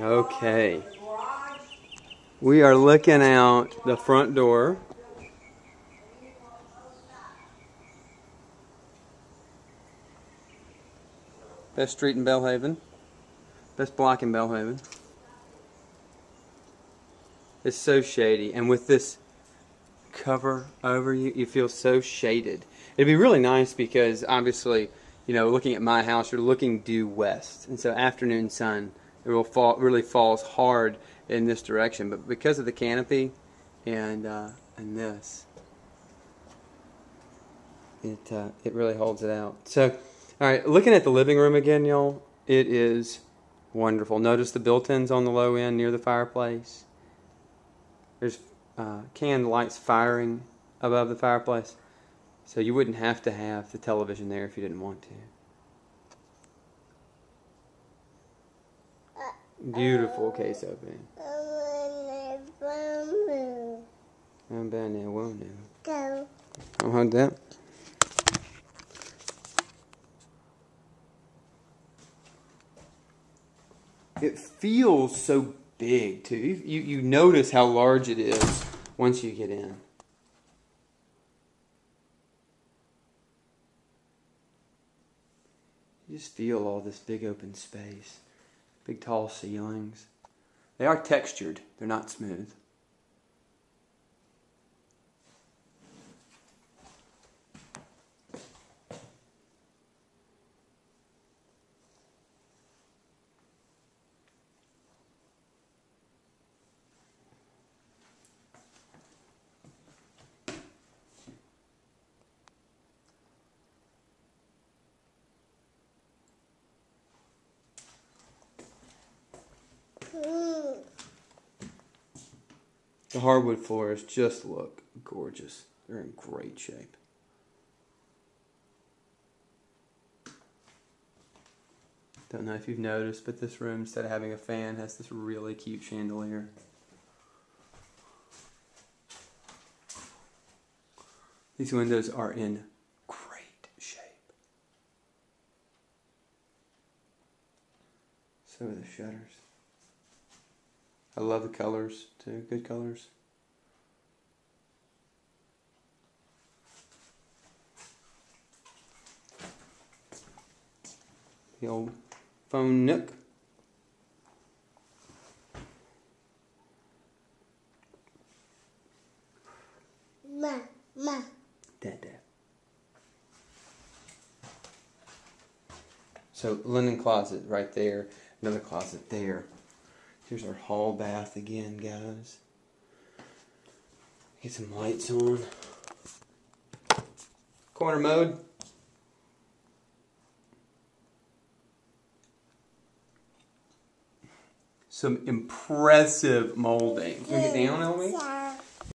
Okay. We are looking out the front door. Best street in Belhaven. Best block in Belhaven. It's so shady. And with this cover over you, you feel so shaded. It'd be really nice because obviously, you know, looking at my house, you're looking due west. And so afternoon sun it will fall, really falls hard in this direction. But because of the canopy and, uh, and this, it, uh, it really holds it out. So, all right, looking at the living room again, y'all, it is wonderful. Notice the built-ins on the low end near the fireplace. There's uh, canned lights firing above the fireplace. So you wouldn't have to have the television there if you didn't want to. Beautiful case opening. I'm bad now, won't? Go. I'll hold that. It feels so big too. You, you notice how large it is once you get in. You just feel all this big open space, big tall ceilings. They are textured, they're not smooth. The hardwood floors just look gorgeous. They're in great shape. Don't know if you've noticed, but this room, instead of having a fan, has this really cute chandelier. These windows are in great shape. So are the shutters. I love the colors too. Good colors. The old phone nook. Ma, ma. Dad, dad. So linen closet right there. Another closet there. Here's our hall bath again, guys. Get some lights on. Corner mode. Some impressive molding. Can we get down, Elmi?